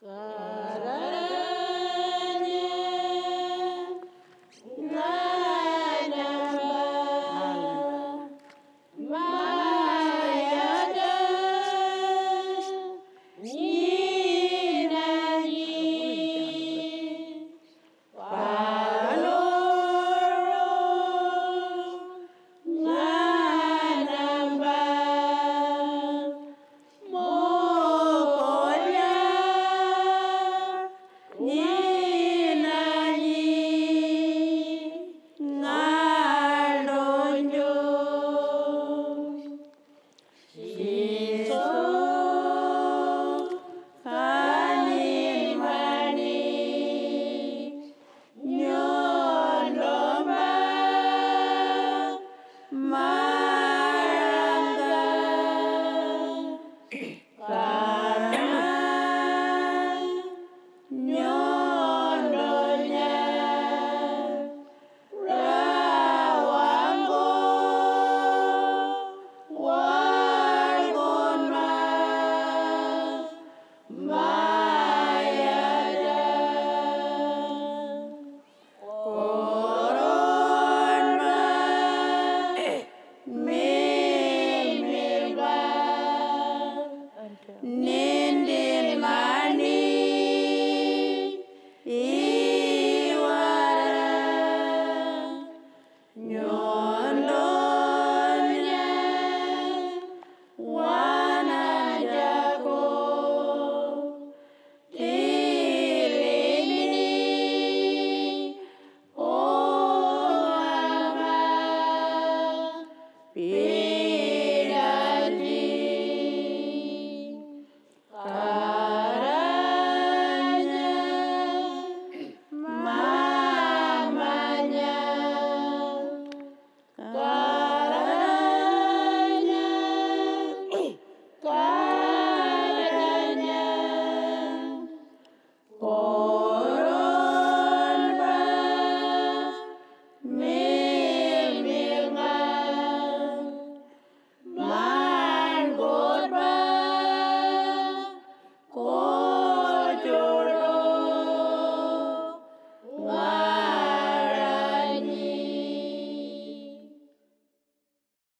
哥